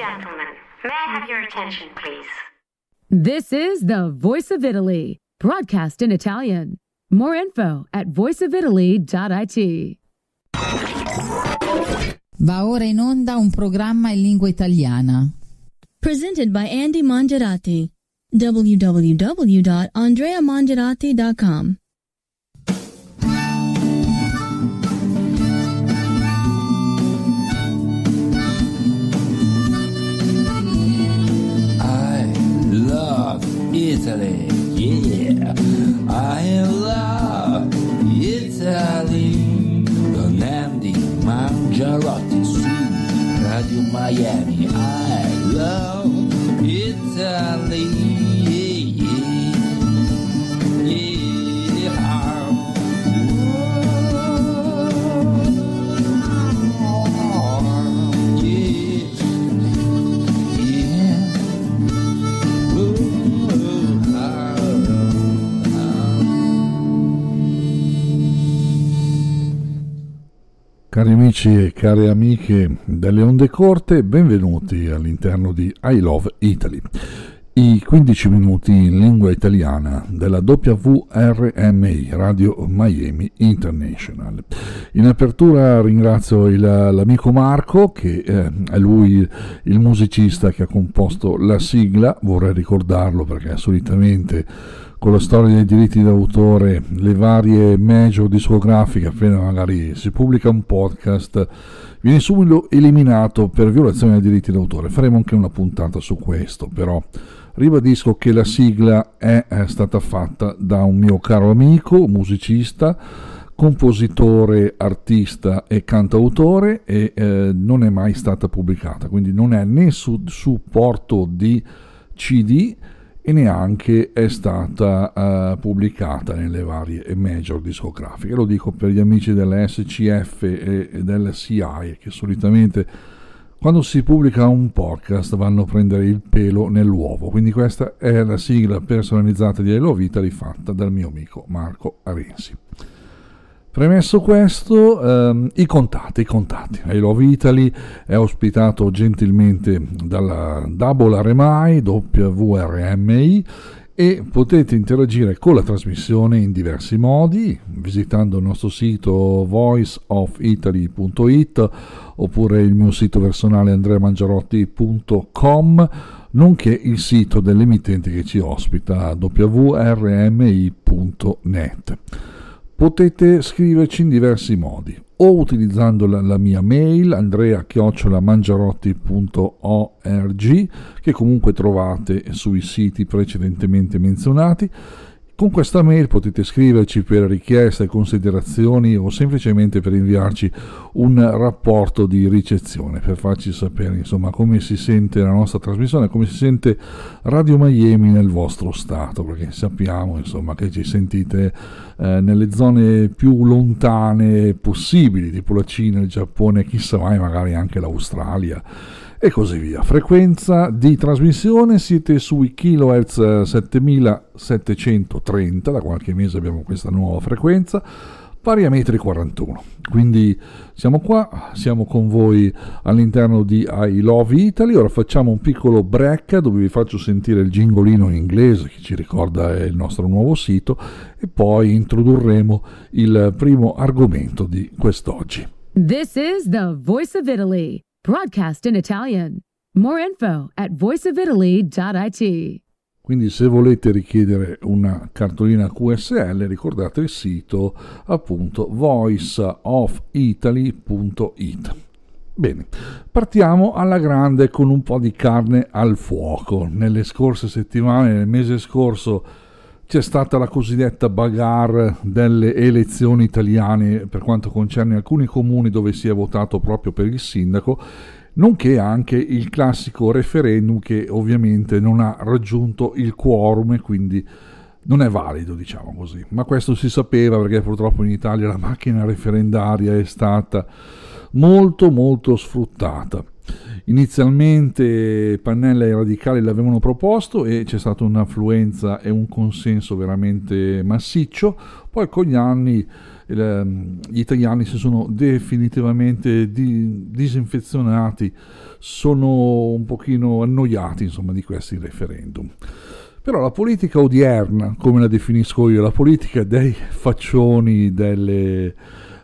gentlemen, may I have your attention, please? This is the Voice of Italy, broadcast in Italian. More info at voiceofitaly.it. Va ora in onda un programma in lingua italiana. Presented by Andy Mangiarati. www.andreamangiarati.com. Cari amici e care amiche delle onde corte, benvenuti all'interno di I Love Italy, i 15 minuti in lingua italiana della WRMI Radio Miami International. In apertura ringrazio il- l'amico Marco, che eh, è lui il musicista che ha composto la sigla, vorrei ricordarlo perché solitamente con la storia dei diritti d'autore, le varie major discografiche, appena magari si pubblica un podcast, viene subito eliminato per violazione dei diritti d'autore. Faremo anche una puntata su questo, però ribadisco che la sigla è, è stata fatta da un mio caro amico, musicista, compositore, artista e cantautore e eh, non è mai stata pubblicata, quindi non è né su supporto di CD e neanche è stata eh, pubblicata nelle varie major discografiche. Lo dico per gli amici dell'SCF e, e del CI che solitamente quando si pubblica un podcast vanno a prendere il pelo nell'uovo. Quindi questa è la sigla personalizzata di Hello Vita fatta dal mio amico Marco Arensi. Premesso questo, ehm, i contatti, i contatti. I Love Italy è ospitato gentilmente dalla Double RMI, WRMI e potete interagire con la trasmissione in diversi modi visitando il nostro sito voiceofitaly.it oppure il mio sito personale andreamangiarotti.com nonché il sito dell'emittente che ci ospita wrmi.net potete scriverci in diversi modi o utilizzando la, la mia mail andrea-mangiarotti.org che comunque trovate sui siti precedentemente menzionati con questa mail potete scriverci per richieste, considerazioni o semplicemente per inviarci un rapporto di ricezione per farci sapere insomma come si sente la nostra trasmissione, come si sente Radio Miami nel vostro stato, perché sappiamo insomma che ci sentite eh, nelle zone più lontane possibili, tipo la Cina, il Giappone, chissà mai magari anche l'Australia e così via. Frequenza di trasmissione siete sui kHz 7730, da qualche mese abbiamo questa nuova frequenza, pari a metri 41. Quindi siamo qua, siamo con voi all'interno di I Love Italy. Ora facciamo un piccolo break dove vi faccio sentire il gingolino in inglese che ci ricorda il nostro nuovo sito e poi introdurremo il primo argomento di quest'oggi. This is the Voice of Italy, broadcast in Italian. More info at voiceofitaly.it. Quindi se volete richiedere una cartolina QSL ricordate il sito appunto voiceofitaly.it. Bene, partiamo alla grande con un po' di carne al fuoco. Nelle scorse settimane, nel mese scorso, c'è stata la cosiddetta bagarre delle elezioni italiane per quanto concerne alcuni comuni dove si è votato proprio per il sindaco nonché anche il classico referendum che ovviamente non ha raggiunto il quorum e quindi non è valido, diciamo così. Ma questo si sapeva perché purtroppo in Italia la macchina referendaria è stata molto molto sfruttata. Inizialmente Pannella e i radicali l'avevano proposto e c'è stata un'affluenza e un consenso veramente massiccio, poi con gli anni ehm, gli italiani si sono definitivamente di, disinfezionati, sono un pochino annoiati insomma, di questi referendum. Però la politica odierna, come la definisco io, la politica dei faccioni delle,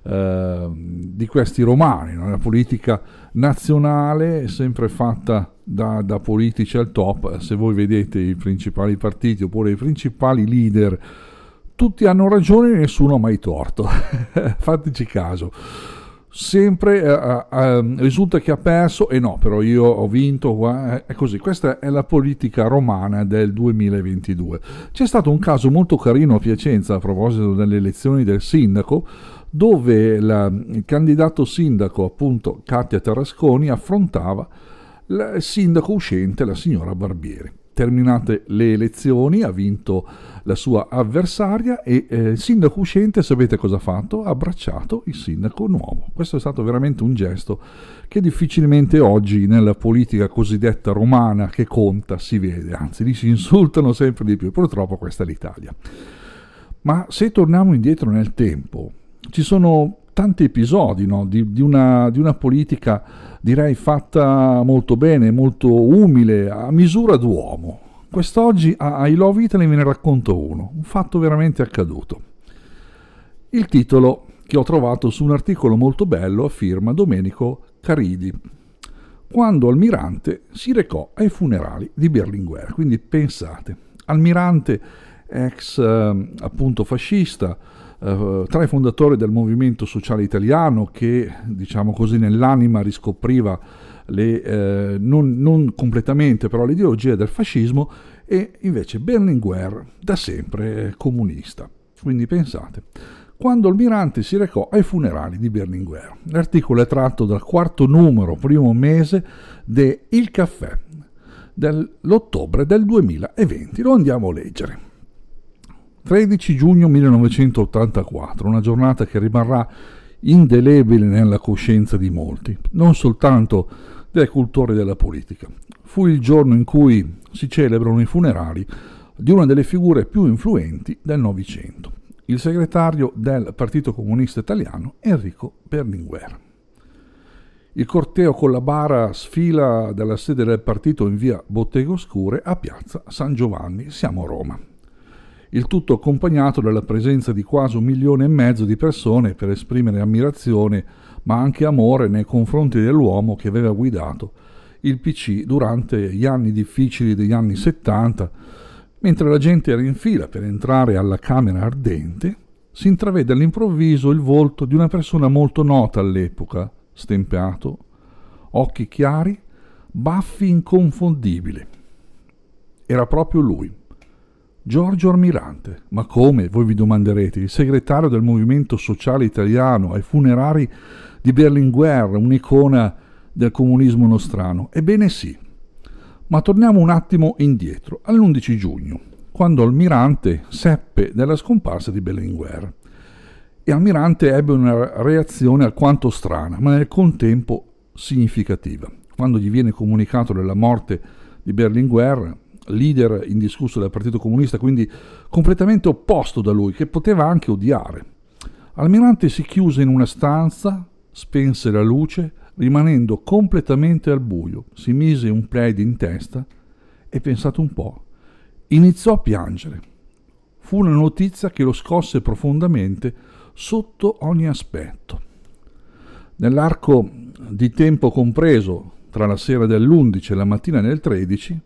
eh, di questi romani, no? la politica nazionale sempre fatta da, da, politici al top, se voi vedete i principali partiti oppure i principali leader, tutti hanno ragione e nessuno ha mai torto, fateci caso. Sempre eh, eh, risulta che ha perso e no, però io ho vinto, è così. Questa è la politica romana del 2022. C'è stato un caso molto carino a Piacenza a proposito delle elezioni del sindaco, dove la, il candidato sindaco, appunto Katia Tarasconi, affrontava il sindaco uscente, la signora Barbieri. Terminate le elezioni, ha vinto la sua avversaria e eh, il sindaco uscente, sapete cosa ha fatto? Ha abbracciato il sindaco nuovo. Questo è stato veramente un gesto che difficilmente oggi nella politica cosiddetta romana che conta si vede, anzi li si insultano sempre di più. Purtroppo questa è l'Italia. Ma se torniamo indietro nel tempo, ci sono tanti episodi no? di, di, una, di, una, politica, direi, fatta molto bene, molto umile, a misura d'uomo. Quest'oggi a I Love Italy ve ne racconto uno, un fatto veramente accaduto. Il titolo che ho trovato su un articolo molto bello a firma Domenico Caridi, quando Almirante si recò ai funerali di Berlinguer. Quindi pensate, Almirante, ex eh, appunto fascista, eh, tra i fondatori del movimento sociale italiano che, diciamo così, nell'anima riscopriva le, eh, non, non, completamente però l'ideologia del fascismo e invece Berlinguer da sempre comunista. Quindi pensate, quando Almirante si recò ai funerali di Berlinguer. L'articolo è tratto dal quarto numero, primo mese, de Il Caffè dell'ottobre del 2020. Lo andiamo a leggere. 13 giugno 1984, una giornata che rimarrà indelebile nella coscienza di molti, non soltanto dei cultori della politica. Fu il giorno in cui si celebrano i funerali di una delle figure più influenti del Novecento, il segretario del Partito Comunista Italiano Enrico Berlinguer. Il corteo con la bara sfila dalla sede del partito in via Bottega Oscure a piazza San Giovanni, siamo a Roma il tutto accompagnato dalla presenza di quasi un milione e mezzo di persone per esprimere ammirazione ma anche amore nei confronti dell'uomo che aveva guidato il PC durante gli anni difficili degli anni 70, mentre la gente era in fila per entrare alla Camera Ardente, si intravede all'improvviso il volto di una persona molto nota all'epoca, stempiato, occhi chiari, baffi inconfondibili. Era proprio lui Giorgio Almirante. Ma come, voi vi domanderete, il segretario del Movimento Sociale Italiano ai funerari di Berlinguer, un'icona del comunismo nostrano? Ebbene sì. Ma torniamo un attimo indietro, all'11 giugno, quando Almirante seppe della scomparsa di Berlinguer. E Almirante ebbe una reazione alquanto strana, ma nel contempo significativa. Quando gli viene comunicato della morte di Berlinguer, leader indiscusso del Partito Comunista, quindi completamente opposto da lui, che poteva anche odiare. Almirante si chiuse in una stanza, spense la luce, rimanendo completamente al buio, si mise un plaid in testa e, pensate un po', iniziò a piangere. Fu una notizia che lo scosse profondamente sotto ogni aspetto. Nell'arco di tempo compreso tra la sera dell'11 e la mattina del 13,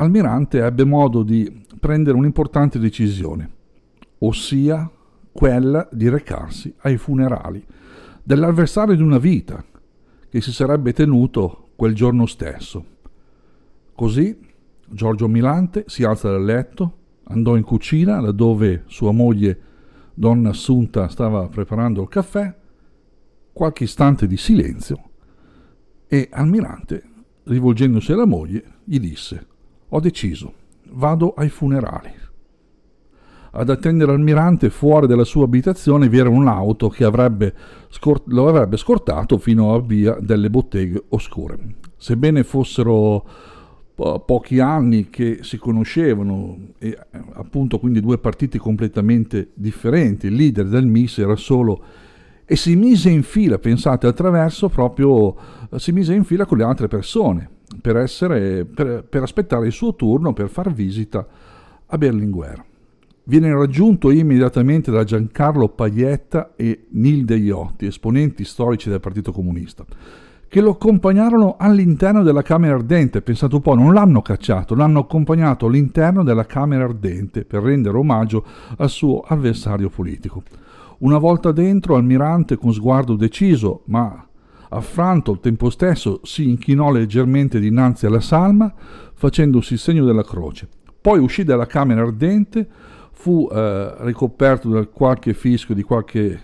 Almirante ebbe modo di prendere un'importante decisione, ossia quella di recarsi ai funerali dell'avversario di una vita che si sarebbe tenuto quel giorno stesso. Così Giorgio Milante si alza dal letto, andò in cucina laddove sua moglie, donna Assunta, stava preparando il caffè, qualche istante di silenzio e Almirante, rivolgendosi alla moglie, gli disse ho deciso, vado ai funerali. Ad attendere Almirante fuori dalla sua abitazione vi era un'auto che avrebbe scort- lo avrebbe scortato fino a via delle botteghe oscure. Sebbene fossero po- pochi anni che si conoscevano e appunto quindi due partiti completamente differenti. Il leader del MIS era solo e si mise in fila, pensate, attraverso proprio, si mise in fila con le altre persone per, essere, per, per aspettare il suo turno per far visita a Berlinguer. Viene raggiunto immediatamente da Giancarlo Paglietta e Nilde Iotti, esponenti storici del Partito Comunista, che lo accompagnarono all'interno della Camera Ardente. Pensate un po', non l'hanno cacciato, l'hanno accompagnato all'interno della Camera Ardente per rendere omaggio al suo avversario politico. Una volta dentro, Almirante, con sguardo deciso, ma affranto al tempo stesso, si inchinò leggermente dinanzi alla salma, facendosi il segno della croce. Poi uscì dalla camera ardente, fu eh, ricoperto da qualche fischio di qualche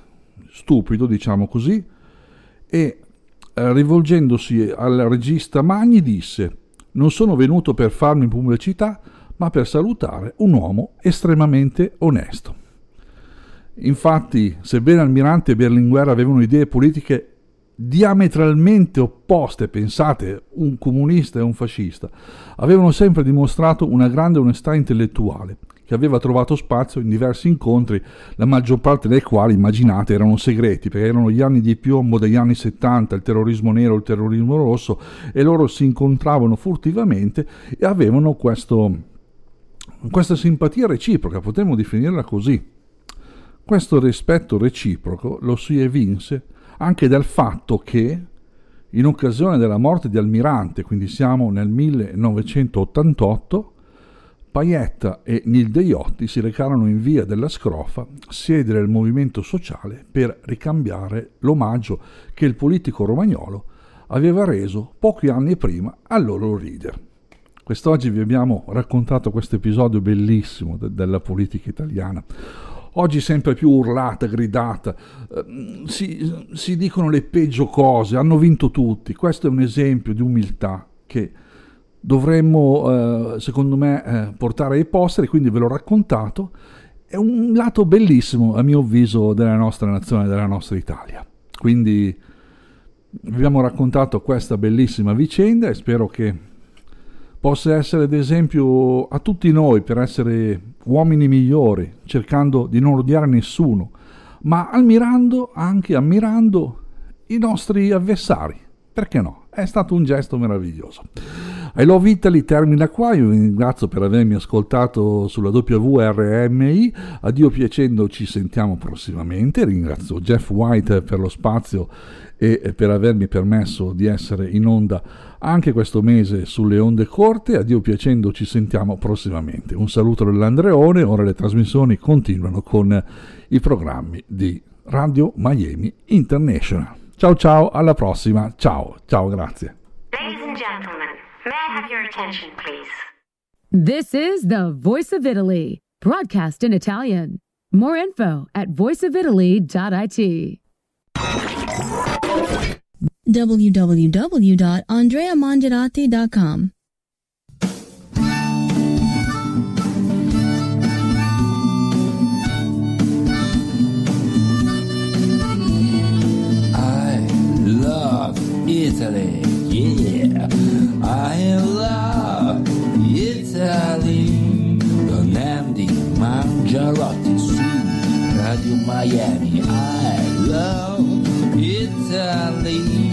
stupido, diciamo così, e eh, rivolgendosi al regista Magni disse non sono venuto per farmi pubblicità, ma per salutare un uomo estremamente onesto. Infatti, sebbene Almirante e Berlinguer avevano idee politiche diametralmente opposte, pensate, un comunista e un fascista, avevano sempre dimostrato una grande onestà intellettuale, che aveva trovato spazio in diversi incontri, la maggior parte dei quali, immaginate, erano segreti, perché erano gli anni di piombo degli anni 70, il terrorismo nero, il terrorismo rosso, e loro si incontravano furtivamente e avevano questo, questa simpatia reciproca, potremmo definirla così. Questo rispetto reciproco lo si evinse anche dal fatto che, in occasione della morte di Almirante, quindi siamo nel 1988, Paietta e Nilde Iotti si recarono in via della Scrofa, sede del movimento sociale, per ricambiare l'omaggio che il politico romagnolo aveva reso pochi anni prima al loro leader. Quest'oggi vi abbiamo raccontato questo episodio bellissimo de- della politica italiana oggi sempre più urlata, gridata, eh, si, si, dicono le peggio cose, hanno vinto tutti. Questo è un esempio di umiltà che dovremmo, eh, secondo me, eh, portare ai posteri, quindi ve l'ho raccontato. È un lato bellissimo, a mio avviso, della nostra nazione, della nostra Italia. Quindi vi abbiamo raccontato questa bellissima vicenda e spero che possa essere d'esempio a tutti noi per essere uomini migliori, cercando di non odiare nessuno, ma ammirando anche ammirando i nostri avversari. Perché no? È stato un gesto meraviglioso. I Love Italy termina qua, io vi ringrazio per avermi ascoltato sulla WRMI, a Dio piacendo ci sentiamo prossimamente, ringrazio Jeff White per lo spazio e per avermi permesso di essere in onda anche questo mese sulle onde corte, a Dio piacendo ci sentiamo prossimamente. Un saluto dell'Andreone, ora le trasmissioni continuano con i programmi di Radio Miami International. Ciao ciao, alla prossima, ciao, ciao, grazie. Ladies and gentlemen, may I have your attention, please? This is the Voice of Italy, broadcast in Italian. More info at voiceofitaly.it. www.andreamangerati.com. Italy, yeah. I love Italy. Don Andy Mangiarotti su Radio Miami. I love Italy.